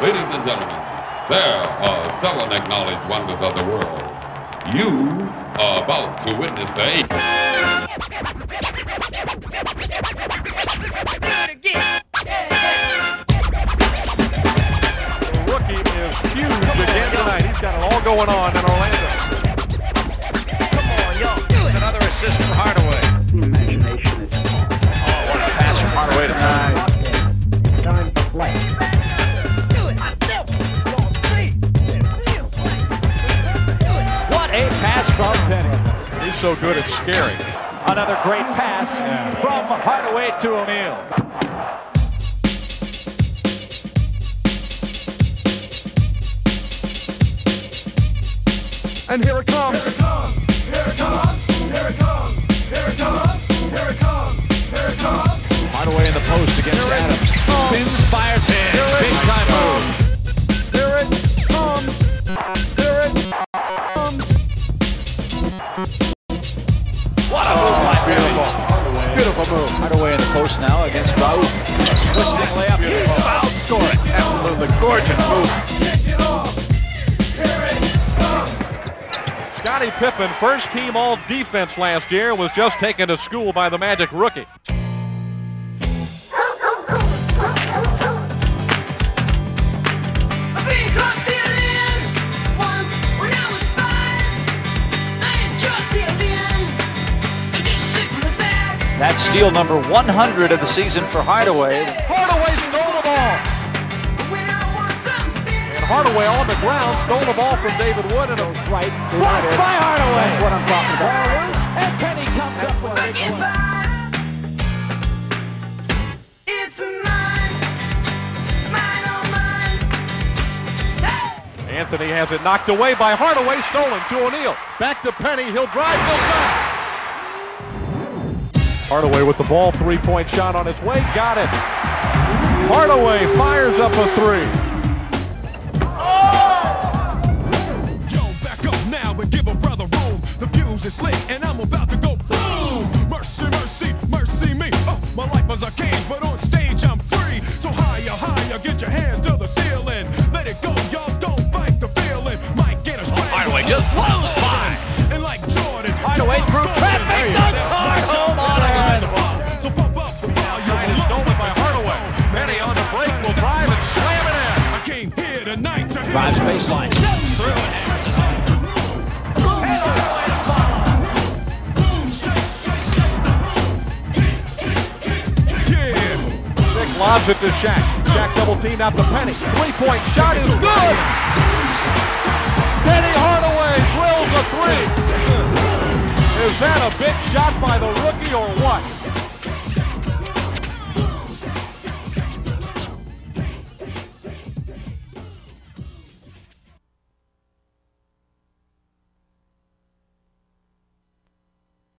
Ladies and gentlemen, there are seven acknowledged wonders of the world. You are about to witness the eighth. The rookie is huge again tonight. He's got it all going on in Orlando. Come on, yo. It's another assist from Hardaway. Pass from Penny. He's so good at scaring. Another great pass from Hardaway to O'Neal. And here it comes. Hardaway What a move by Beautiful. Penny. Beautiful move. Hardaway in the post now against Raul. Twisting layup. He's fouled scoring. Absolutely gorgeous move. Scottie Pippen, first team all defense last year, was just taken to school by the Magic rookie. That's steal number 100 of the season for Hardaway. Hardaway stole the ball. And Hardaway on the ground stole the ball from David Wood and a Right, blocked by Hardaway. That's what I'm talking about. And Penny comes up with a big one. Anthony has it knocked away by Hardaway, stolen to O'Neal. Back to Penny, he'll drive, he'll dunk. Hardaway with the ball, three-point shot on its way, got it. Hardaway fires up a three. Yo, back and give a brother room. The fuse is lit and I'm about to go boom. Mercy, mercy, mercy me. Oh, my life is a cage, but on stage I'm free. So higher, higher, get your hands to the ceiling. Let it go, y'all don't fight the feeling. Might get a strike. Hardaway just blows by. And like Jordan, Hardaway keep on through scoring. traffic, Drives baseline. Through it. Lobs it to Shaq. Shaq double teamed out to Penny. Three-point shot is good. Penny Hardaway drills a three. Is that a big shot by the rookie or what?